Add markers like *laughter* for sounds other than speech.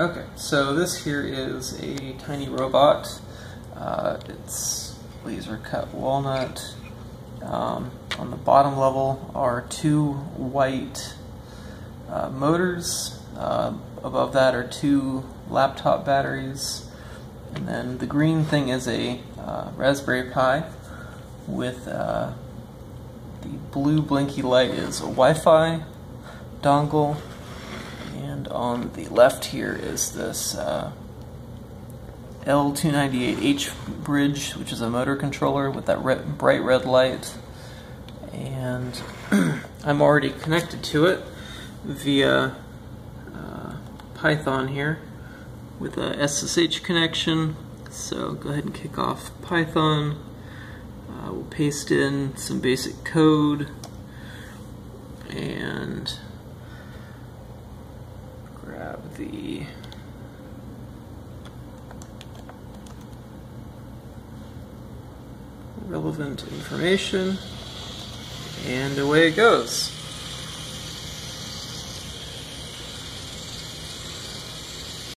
Okay, so this here is a tiny robot. Uh, it's laser cut walnut. Um, on the bottom level are two white uh, motors. Uh, above that are two laptop batteries. And then the green thing is a uh, Raspberry Pi with uh, the blue blinky light is a Wi-Fi dongle and on the left here is this uh, L298H bridge, which is a motor controller with that red, bright red light. And *clears throat* I'm already connected to it via uh, Python here with a SSH connection. So go ahead and kick off Python. Uh, we'll paste in some basic code and the relevant information and away it goes.